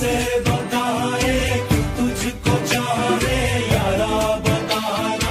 said.